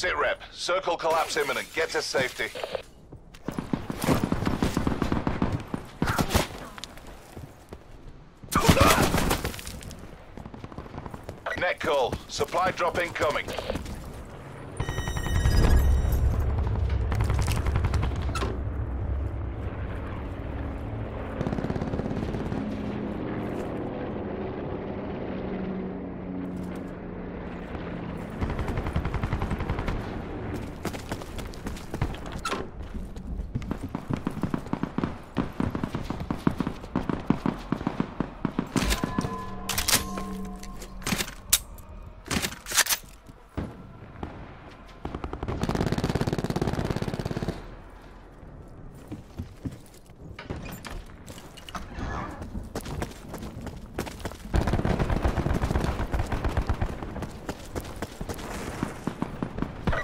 Sit rep. Circle collapse imminent. Get to safety. Net call. Supply drop incoming.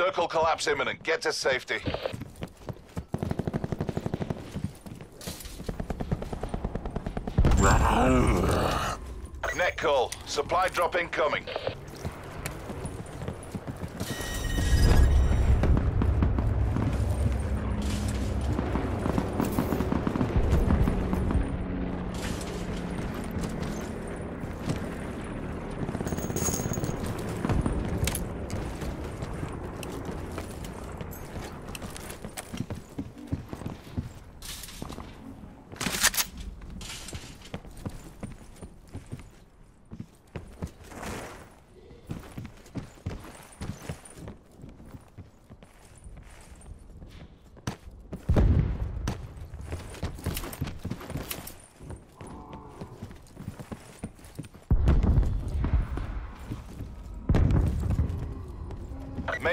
Circle collapse imminent. Get to safety. Net call. Supply drop incoming.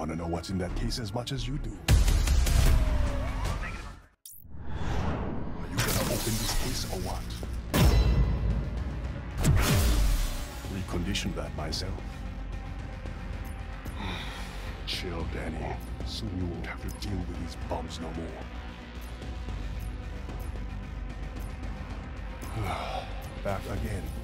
Want to know what's in that case as much as you do. Are you gonna open this case or what? Recondition that myself. Chill, Danny. Soon you won't have to deal with these bums no more. Back again.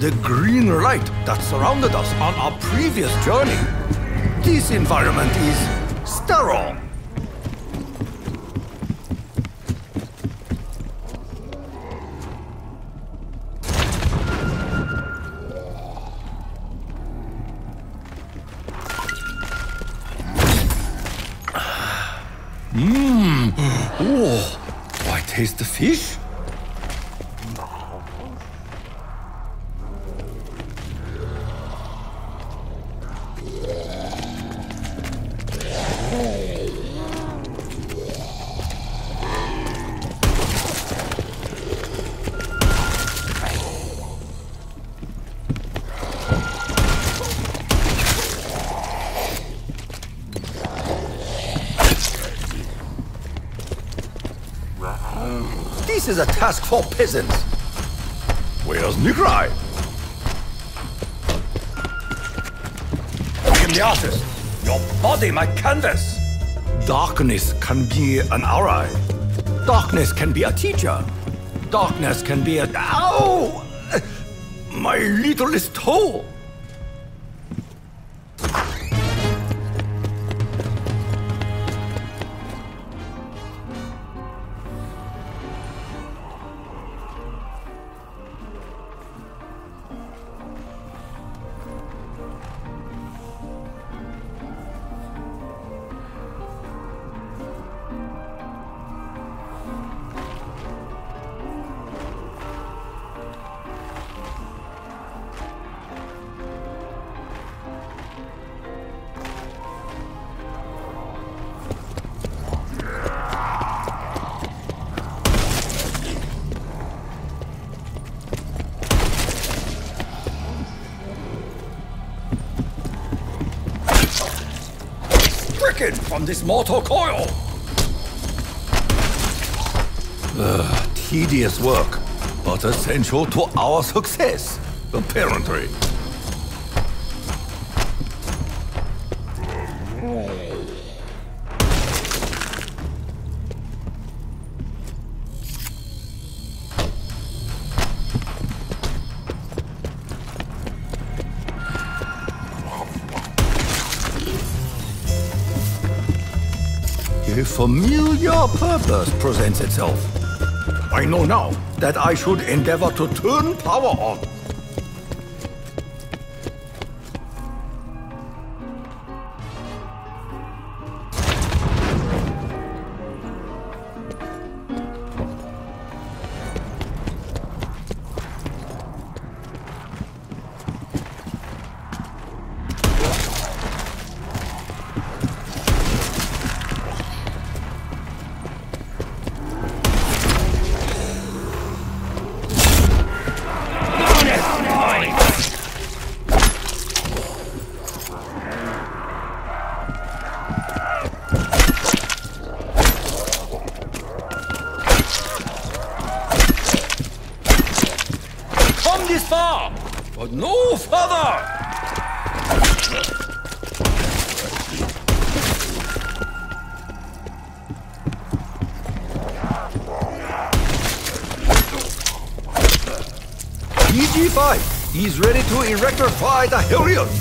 The green light that surrounded us on our previous journey. This environment is sterile. Mmm. Oh, I taste the fish. Task for peasants. Where's Nikolai? I am the artist. Your body, my canvas. Darkness can be an ally. Darkness can be a teacher. Darkness can be a. Ow! My littlest toe! From this mortal coil. Ugh, tedious work, but essential to our success, apparently. Familiar purpose presents itself. I know now that I should endeavor to turn power on. To electrify the Helios!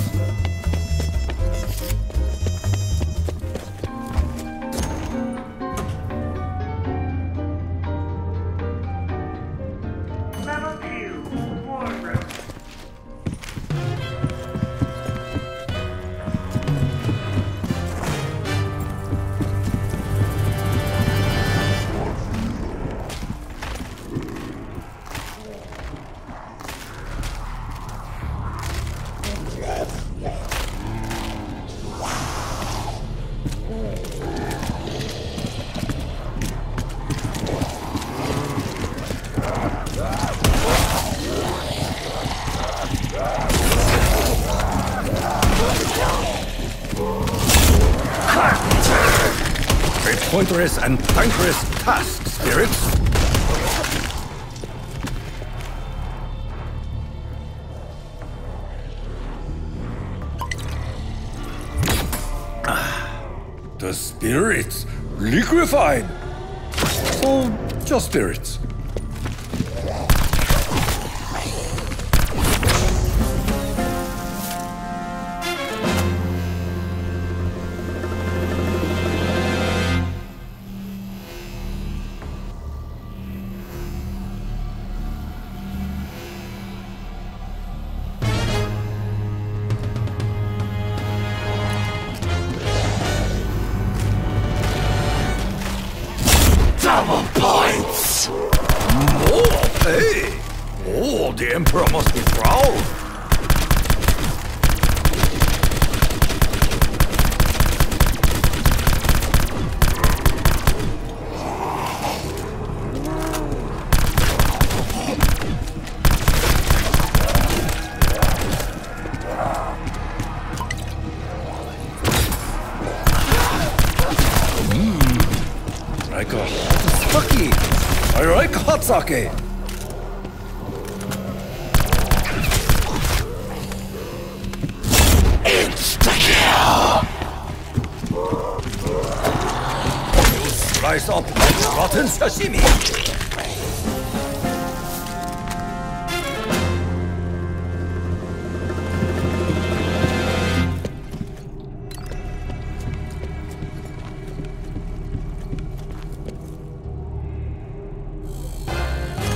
And thankless task, spirits. Ah, The spirits liquefied. So, just spirits.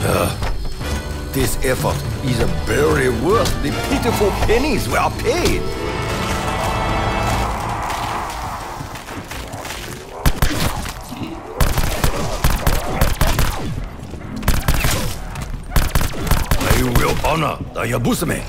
Uh, This effort is a very worth the pitiful pennies we are paid. Ayabusame!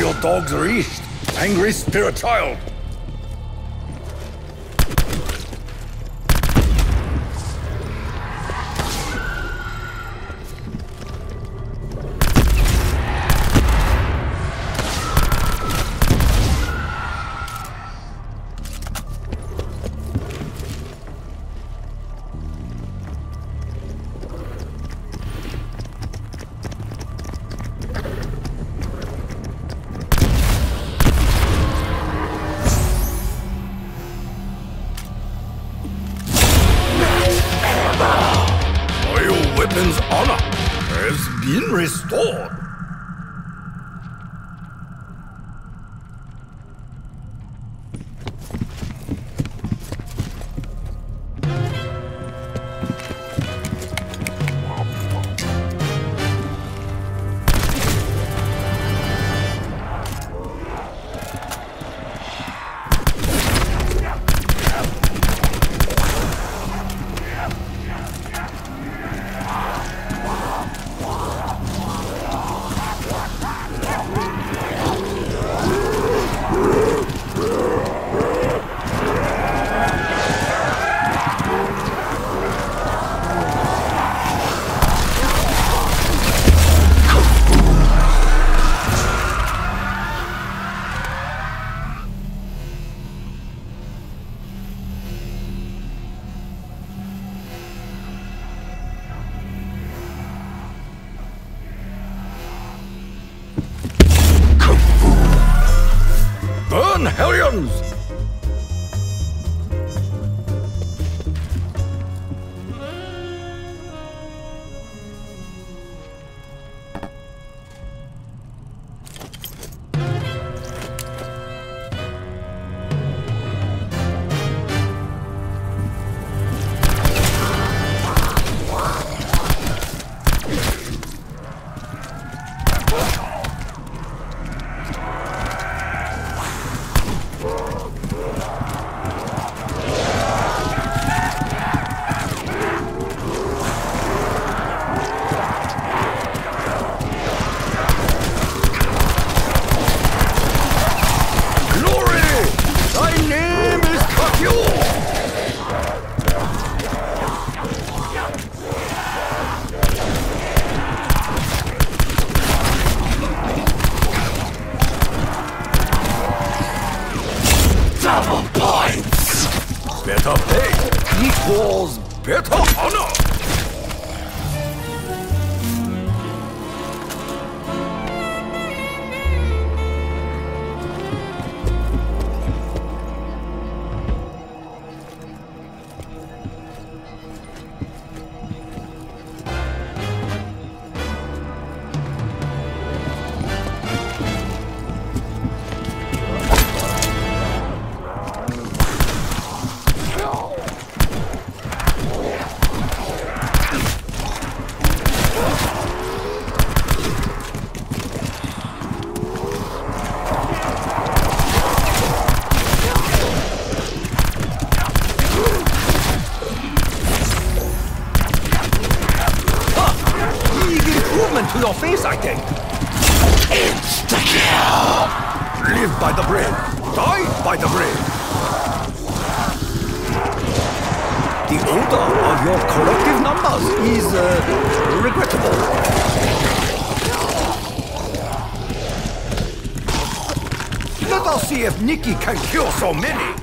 Your dogs leashed, angry spirit child. Live by the bread, die by the bread. The order of your collective numbers is uh, regrettable. Let us see if Nikki can kill so many.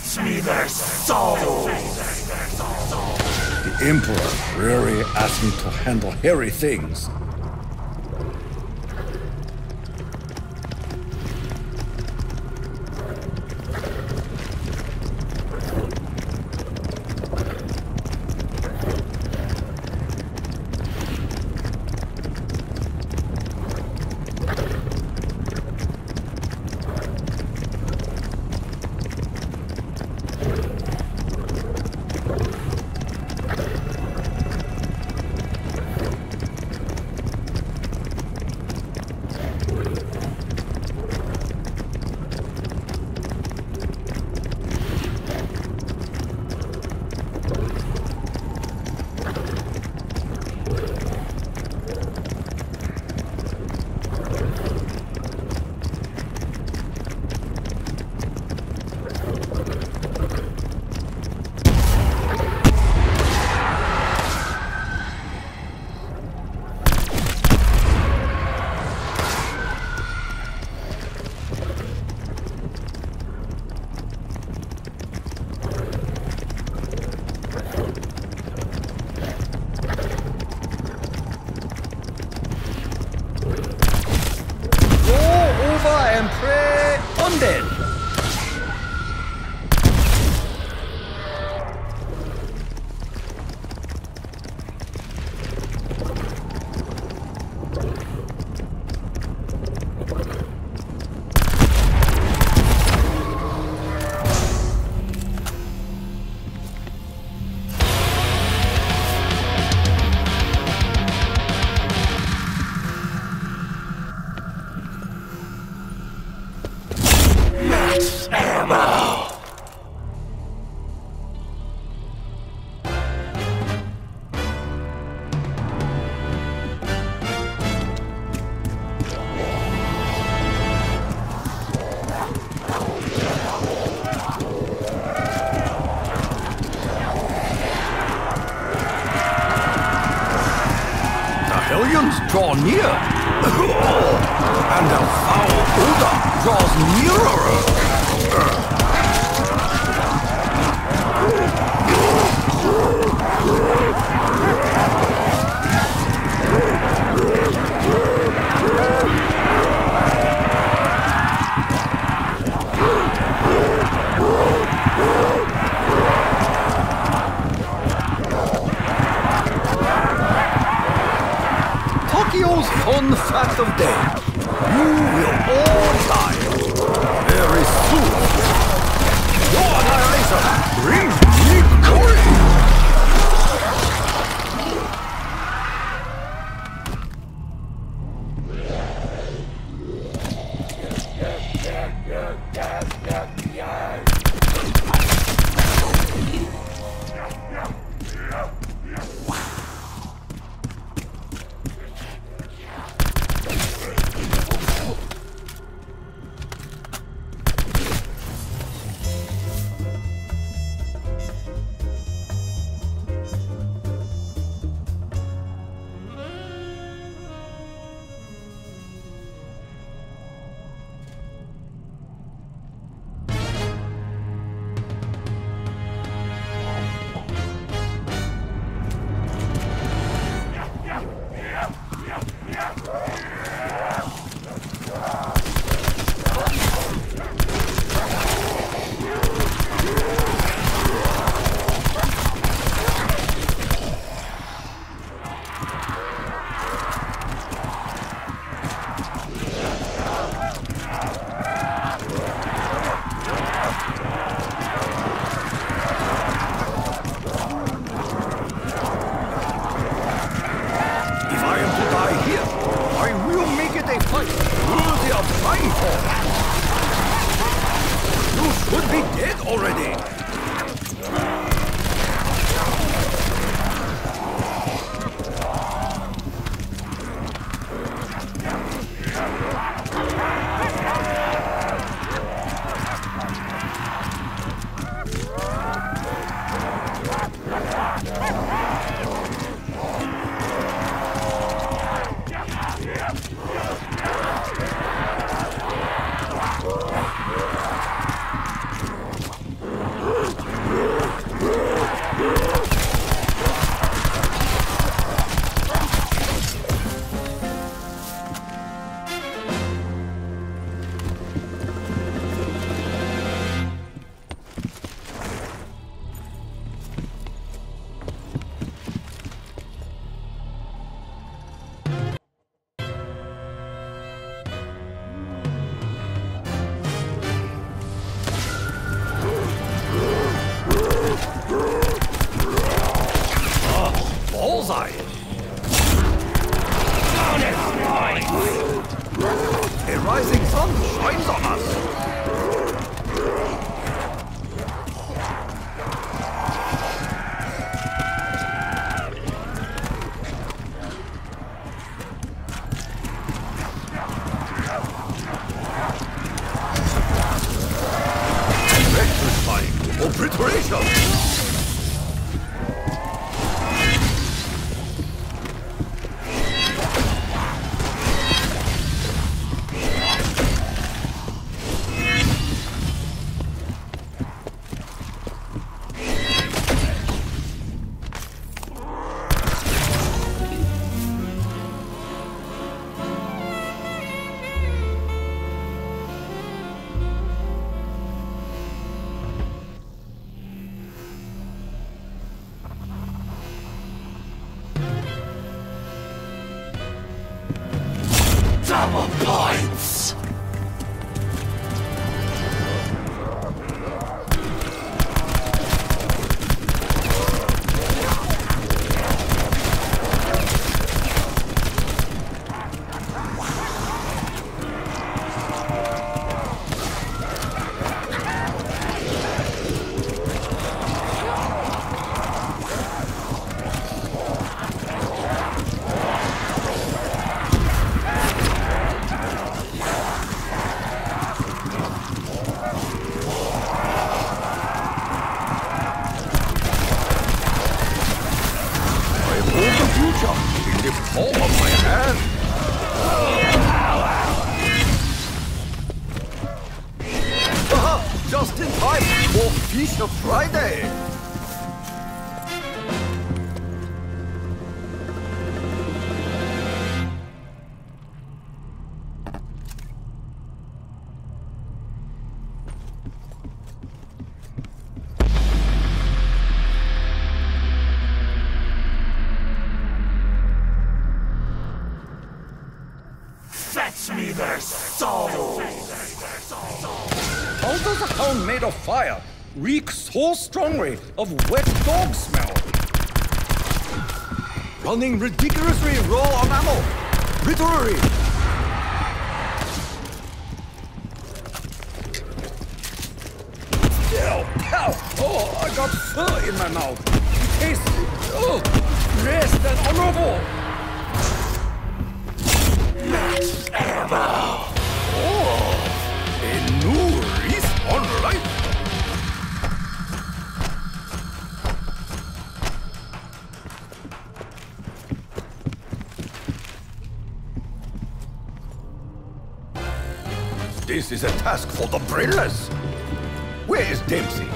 Fetch me their souls! The Emperor really asked me to handle hairy things. Rising Just in time for Fish Friday! Reek so strongly of wet dog smell? Running ridiculously low on ammo! Literally! Oh, I got fur in my mouth! It Tastes... Oh! Rest and honorable! Oh! A new respawn life! This is a task for the brainless. Where is Dempsey?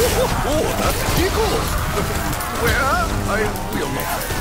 Oh, that's tickles. Where? I will not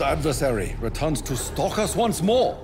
old adversary returns to stalk us once more.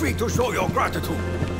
free to show your gratitude.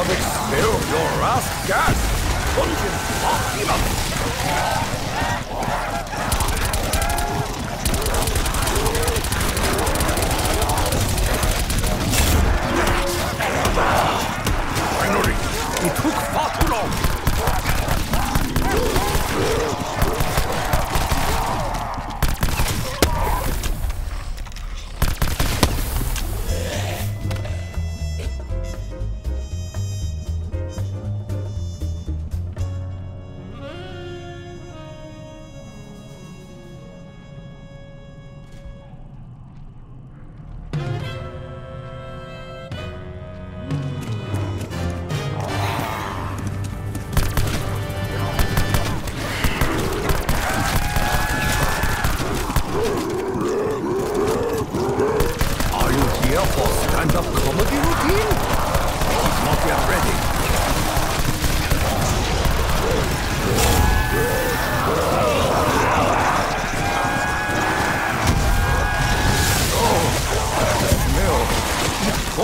I've expelled your last gas! Pungent optimum! Finally! It took far too long!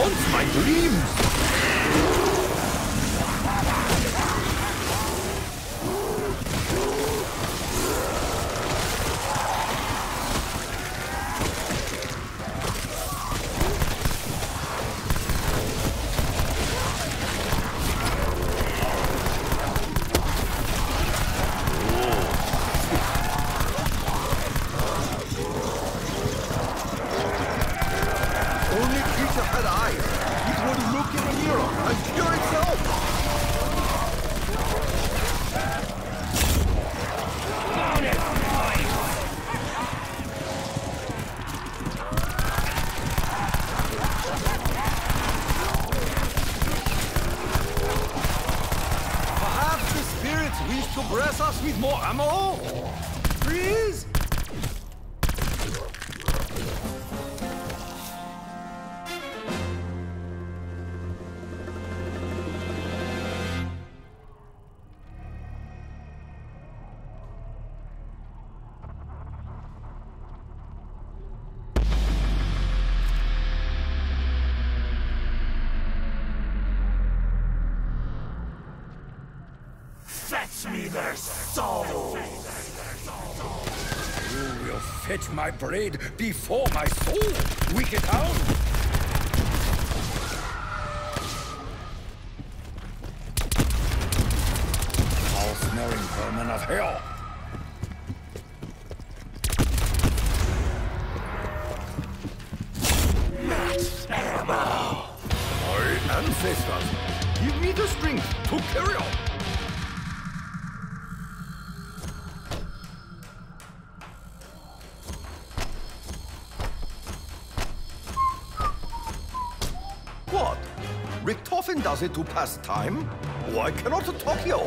uns, mein Lieben! before my soul, wicked hound! often does it to pass time. Why cannot Takeo?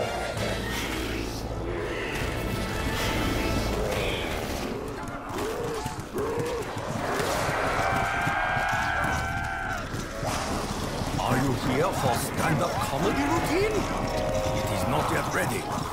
Are you here for stand-up comedy routine? It is not yet ready.